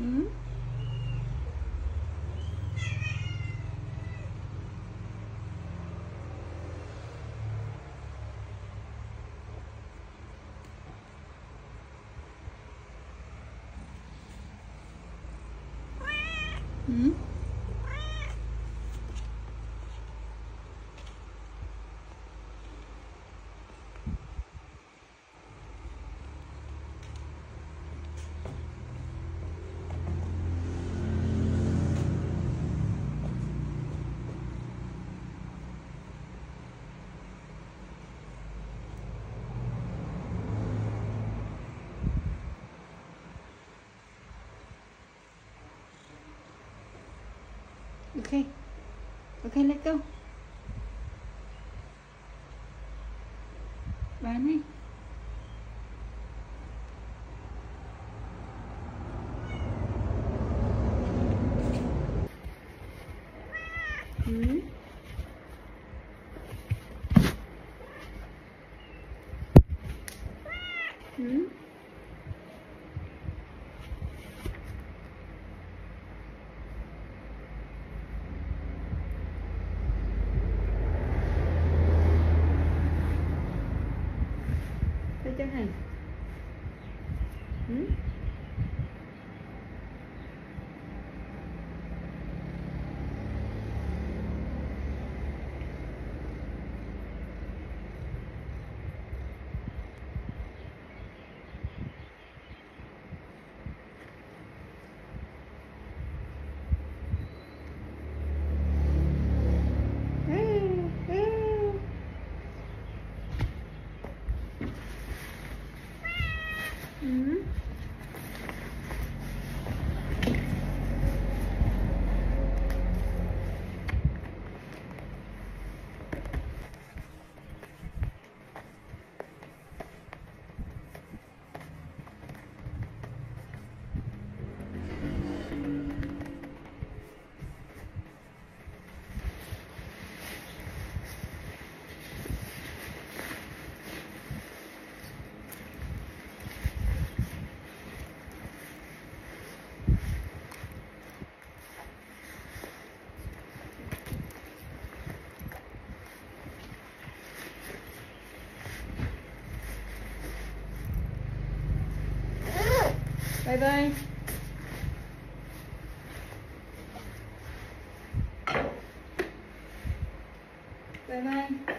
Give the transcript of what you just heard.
嗯？嗯？Okay. Okay, let go. Bán cái chỗ ừ? Bye-bye. Bye-bye.